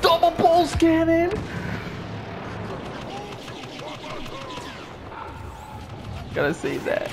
Double pulse cannon! Gotta save that.